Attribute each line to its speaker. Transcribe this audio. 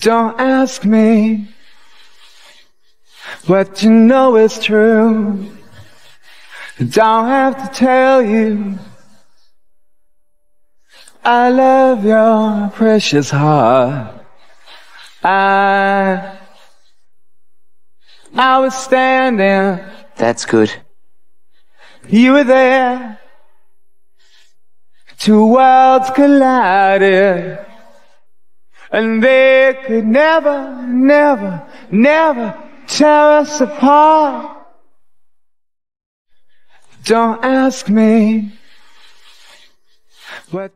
Speaker 1: Don't ask me what you know is true. Don't have to tell you. I love your precious heart. I, I was standing.
Speaker 2: That's good.
Speaker 1: You were there. Two worlds collided. And they could never, never, never tear us apart. Don't ask me what